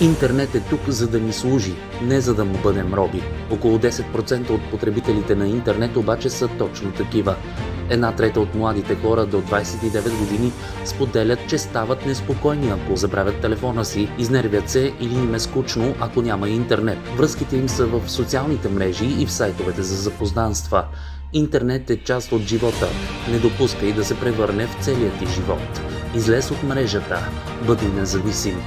Интернет е тук за да ни служи, не за да му бъдем роби. Около 10% от потребителите на интернет обаче са точно такива. Една трета от младите хора до 29 години споделят, че стават неспокойни, ако забравят телефона си, изнервят се или им е скучно, ако няма интернет. Връзките им са в социалните мрежи и в сайтовете за запознанства. Интернет е част от живота. Не допускай да се превърне в целият ти живот. Излез от мрежата. Бъди независим.